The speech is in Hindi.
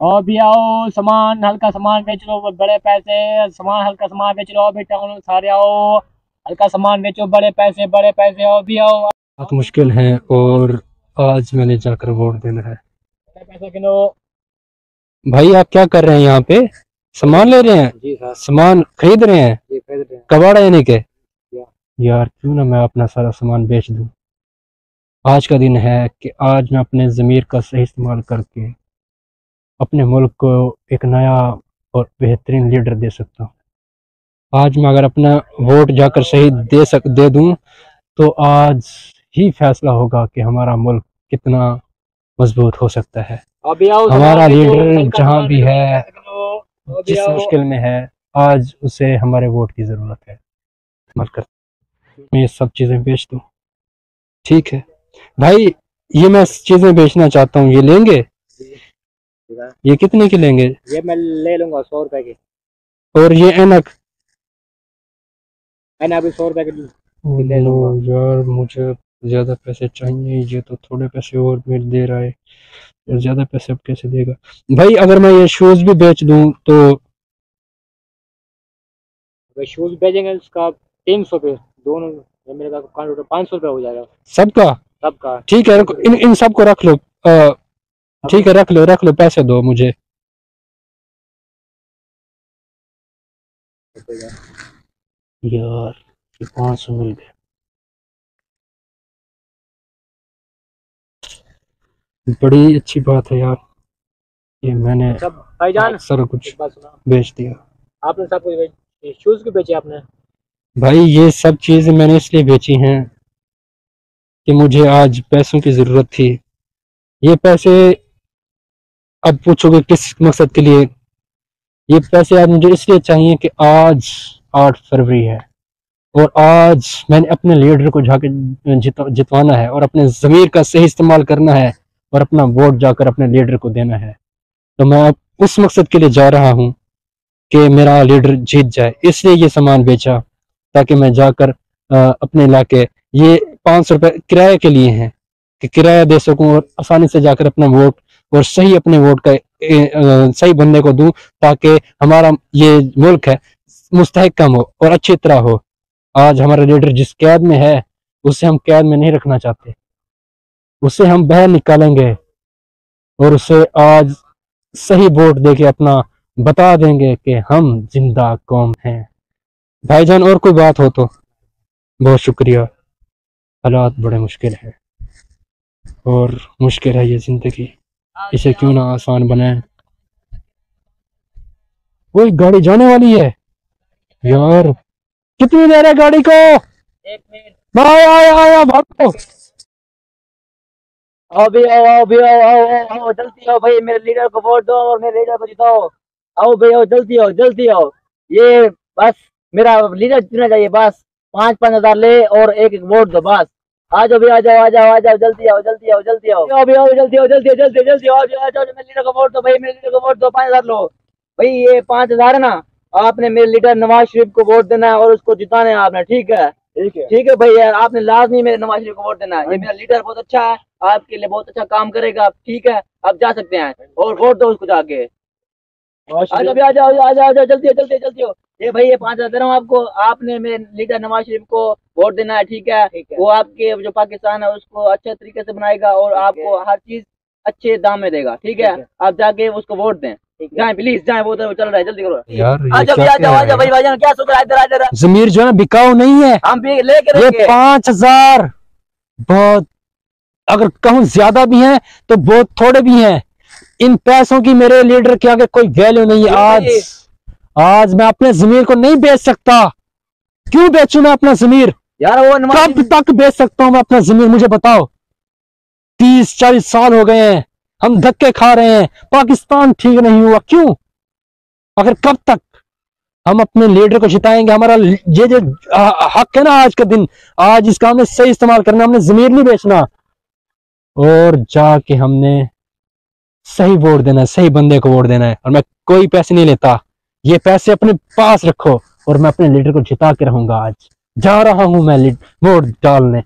और भी आओ सामान हल्का सामान बेच लो बड़े पैसे सामान हल्का सामान बेच लो बेटा सारे आओ हल्का सामान बेचो बड़े पैसे बड़े पैसे और भी आओ। बहुत मुश्किल है और आज मैंने जाकर वोट देना है। पैसे भाई आप क्या कर रहे हैं यहाँ पे? सामान ले रहे हैं? जी सर। सामान खरीद रहे हैं? जी खरीद रहे हैं। कबाड़ा यानी के? या। यार क्यों ना मैं अपना सारा सामान बेच दूँ? आज का दिन है कि आज मैं अपने ज़मीर का सही इस्तेमाल करके अपने मुल्क को एक नया और बेहतरीन लीडर दे सकता हूँ। आज मैं अगर अपना वोट जाकर सही दे सक दे दूँ तो आज ही फैसला होगा कि हमारा मुल्क कितना मज़बूत हो सकता है। हमारा लीडर जहाँ भी है, जिस मुश्किल में है आज उसे हमारे वोट की ज़रूरत है। इस्तेमाल कर मैं ये सब चीज़ें बेच दूँ। ठीक है। भाई ये मैं चीज़ें बेचना चाहता हूँ ये लेंगे? ये कितने की लेंगे? ये मैं ले लूँगा सौ रुपए की। और ये एनक? मैंने अभी सौ रुपए की ले लूँगा। यार मुझे ज़्यादा पैसे चाहिए ये तो थोड़े पैसे और मेरे दे रहा है। यार ज़्यादा पैसे अब कैसे देगा? भाई अगर मैं ये शूज़ भी बेच दूँ तो शूज़ बेचेंगे उसका तीन सौ पे दोनों मेरे का पाँच सौ रुपये हो जाएगा। सबका? सबका। ठीक है इन इन सबको रख लो। अ, ठीक है रख लो रख लो पैसे दो मुझे। यार पाँच सौ मिल गए बड़ी अच्छी बात है यार ये मैंने सब भाईजान सारा कुछ बेच दिया। आपने सब कुछ शूज़ क्यों बेचे आपने? भाई ये सब चीज़ें मैंने इसलिए बेची हैं कि मुझे आज पैसों की ज़रूरत थी। ये पैसे अब पूछोगे किस मकसद के लिए? ये पैसे आज मुझे इसलिए चाहिए कि आज आठ फरवरी है और आज मैंने अपने लीडर को जाके जित, जितवाना है और अपने ज़मीर का सही इस्तेमाल करना है और अपना वोट जाकर अपने लीडर को देना है। तो मैं अब उस मकसद के लिए जा रहा हूँ कि मेरा लीडर जीत जाए। इसलिए ये सामान बेचा ताकि मैं जाकर अपने इलाके, ये पाँच सौ रुपये किराए के लिए हैं कि किराया दे सकूँ और आसानी से जाकर अपना वोट और सही अपने वोट का सही बंदे को दूँ ताकि हमारा ये मुल्क है मुस्तहकम हो और अच्छी तरह हो। आज हमारा लीडर जिस कैद में है, उसे हम कैद में नहीं रखना चाहते। उसे हम बाहर निकालेंगे और उसे आज सही वोट दे के अपना बता देंगे कि हम ज़िंदा कौम हैं। भाईजान, और कोई बात हो तो बहुत शुक्रिया। हालात बड़े मुश्किल है और मुश्किल है ये ज़िंदगी। इसे क्यों ना आसान बनाए वो गाड़ी जाने वाली है। यार कितनी देर है गाड़ी को? एक मिनट। आया आया आया भागो। आओ भी आओ आओ भी आओ आओ आओ आओ जल्दी आओ भाई मेरे लीडर को वोट दो और मेरे लीडर को जिताओ। आओ भाई आओ जल्दी आओ जल्दी आओ। ये बस मेरा लीडर जितना चाहिए बस। पाँच पाँच हज़ार ले और एक एक वोट दो बस। आ जाओ भी आ जाओ आ जाओ आ जाओ जल्दी आओ जल्दी आओ जल्दी आओ। आओ भी आओ जल्दी आओ जल्दी जल्दी जल्दी आओ, आ जाओ मेरे लीडर को वोट दो भाई मेरे लीडर को वोट दो पाँच हज़ार लो। भाई ये पाँच हज़ार है ना आपने मेरे लीडर नवाज़ शरीफ को वोट देना है और उसको जिताना है आपने ठीक है? ठीक है। ठीक है भाई यार आपने लाजमी मेरे नवाज़ शरीफ को वोट देना है। ये मेरा लीडर बहुत अच्छा है आपके लिए बहुत अच्छा काम करेगा ठीक है? आप जा सकते हैं और वोट दो उसको जाके। आ जाओ आ जाओ आ जाओ जल्दी जल्दी जल्दी हो ये भाई ये पाँच हज़ार दे रहा हूँ आपको। आपने मेरे लीडर नवाज़ शरीफ को वोट देना है ठीक है? वो आपके जो पाकिस्तान है उसको अच्छे तरीके से बनाएगा और आपको हर चीज़ अच्छे दाम में देगा ठीक है? आप जाके उसको वोट दें। जाए प्लीज़ जाए वो तो चल रहा है जल्दी करो। यार भाई क्या सोच रहा है? इधर इधर जमीर जो है ना बिकाऊ नहीं है। हम भी लेके ये पाँच हज़ार बहुत अगर कहूँ ज़्यादा भी हैं तो बहुत थोड़े भी हैं। इन पैसों की मेरे लीडर के आगे कोई वैल्यू नहीं है। आज आज मैं अपने जमीर को नहीं बेच सकता। क्यों बेचू मैं अपना जमीर? यार वो कब तक बेच सकता हूँ मैं अपना ज़मीन? मुझे बताओ। तीस चालीस साल हो गए हैं। हम धक्के खा रहे हैं। पाकिस्तान ठीक नहीं हुआ। क्यों? अगर कब तक हम अपने लीडर को जिताएँगे? हमारा ये जो हक है ना आज का दिन। आज इसका हमें सही इस्तेमाल करना हमने जमीर नहीं बेचना। और जाके हमने सही वोट देना है सही बंदे को वोट देना है। और मैं कोई पैसे नहीं लेता। ये पैसे अपने पास रखो और मैं अपने लीडर को जिता के रहूँगा आज। जा रहा हूँ मैं वोट डालने।